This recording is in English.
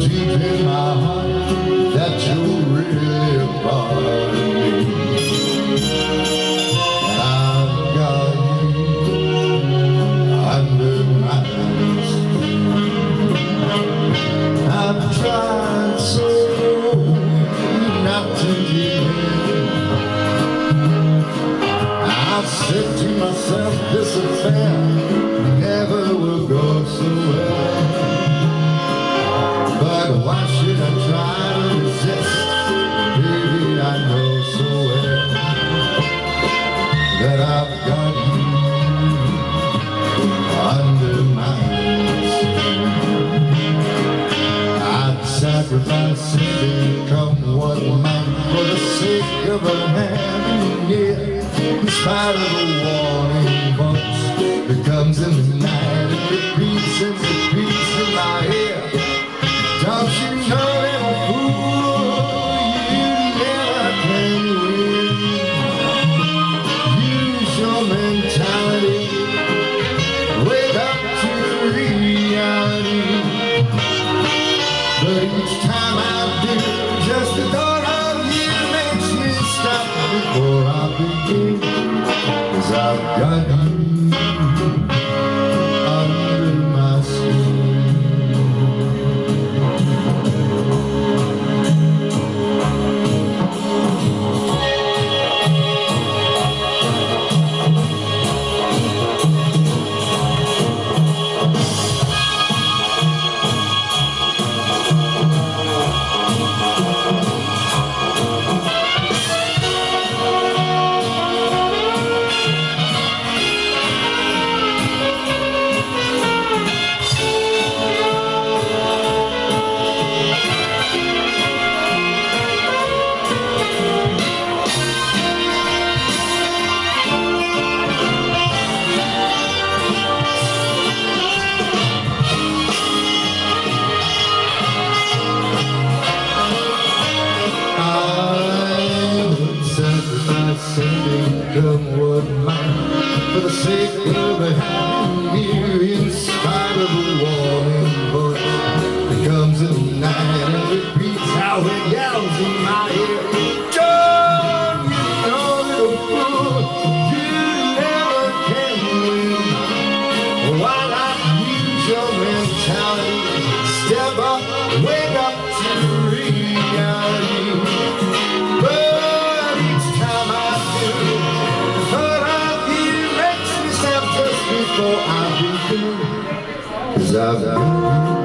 deep in my heart that you really bother me. And I've got you under my skin. I've tried so long not to give in. I said to myself, this affair never will go so well. Sacrifice anything, come what might, for the sake of a near. In spite of the warning voice in the night and and repeats But each time I do, just the thought of you makes me stop before I begin. For the sake of having you in spite of the warning voice that comes the night and repeats how it yells in my ear. John, you little fool, you never can win. Why not use your mentality? Step up, wake before I begin. Cause I've